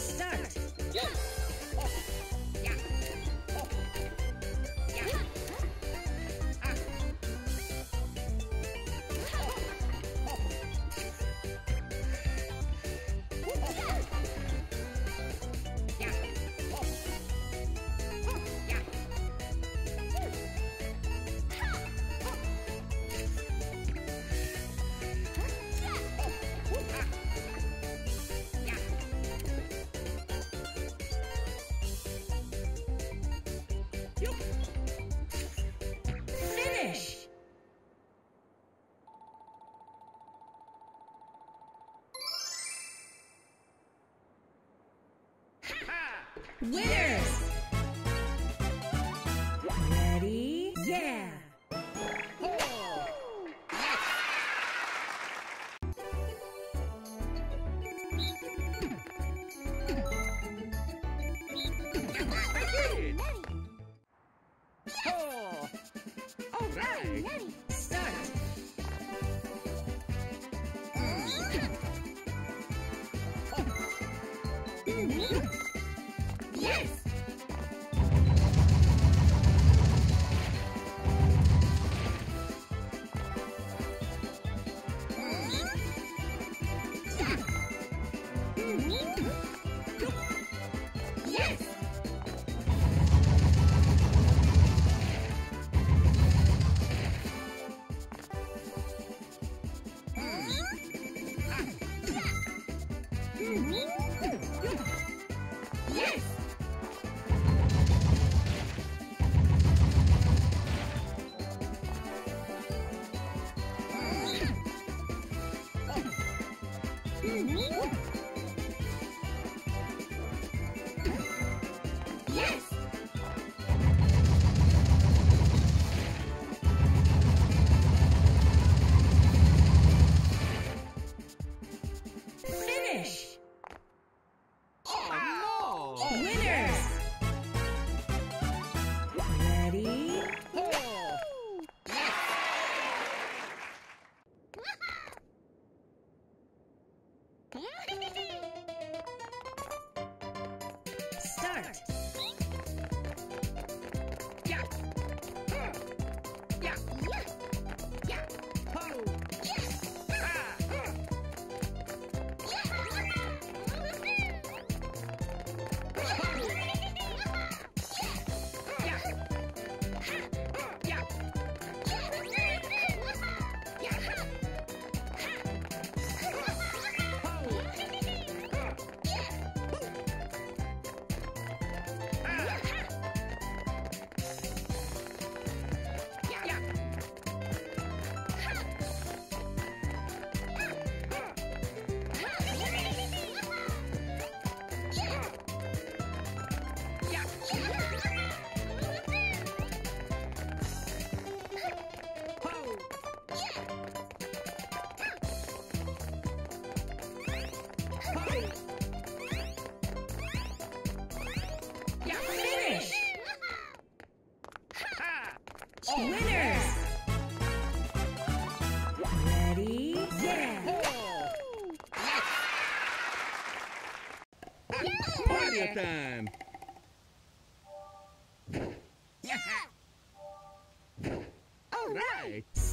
Start. Oh. Winners! Yes. Start!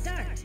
Start!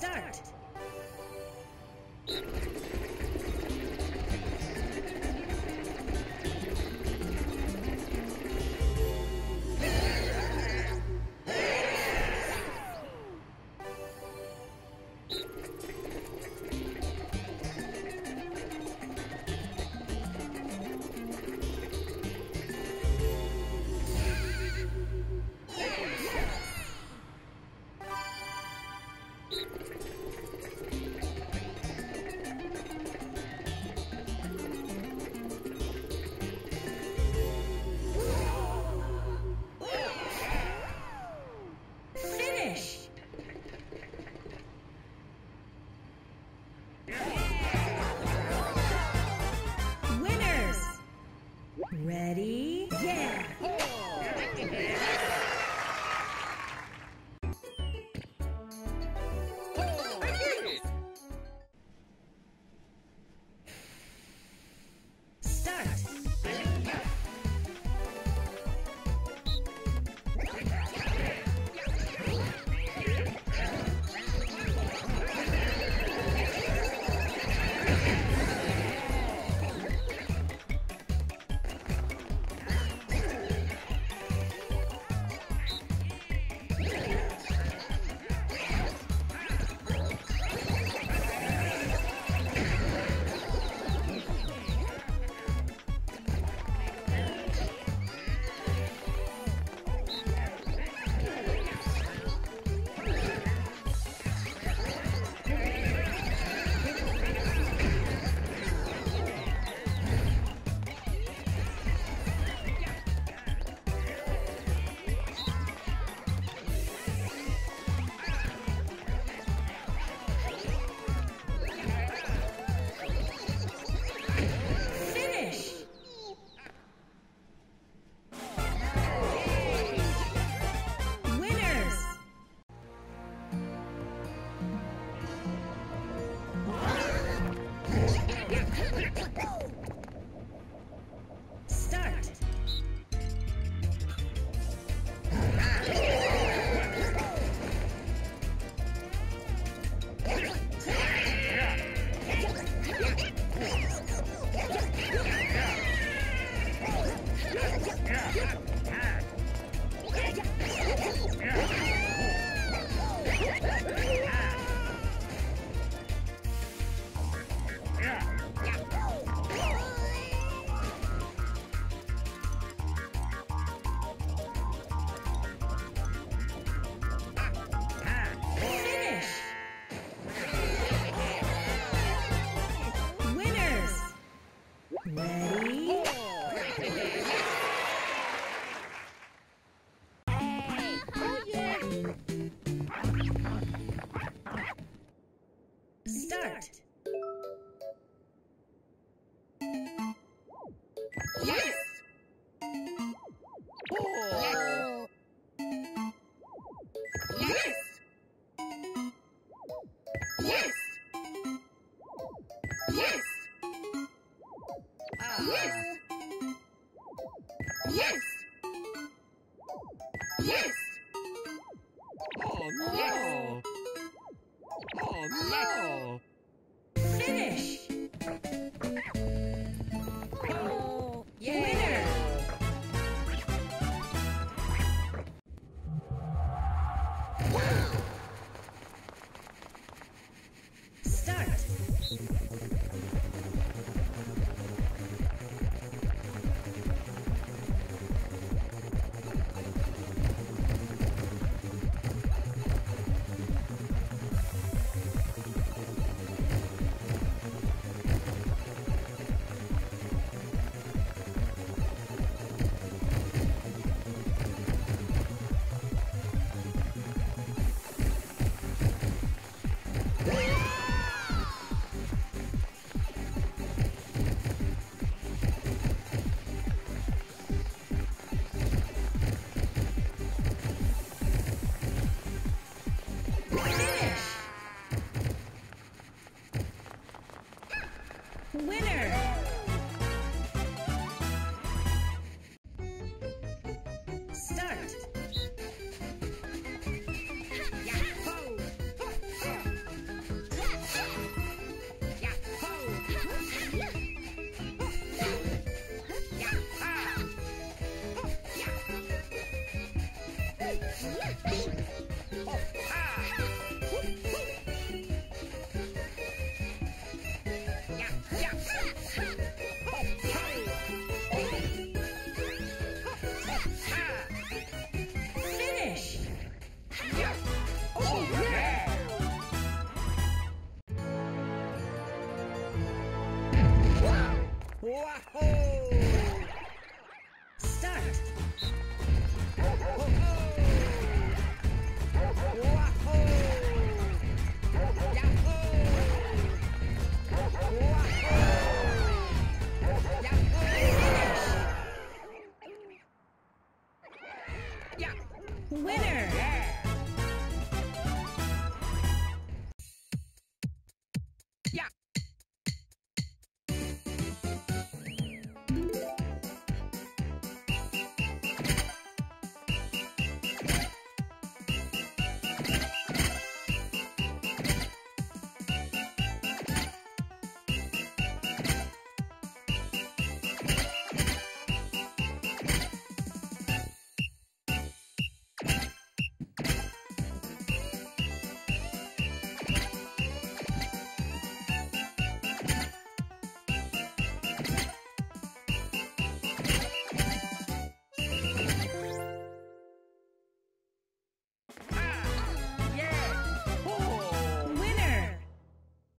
Start!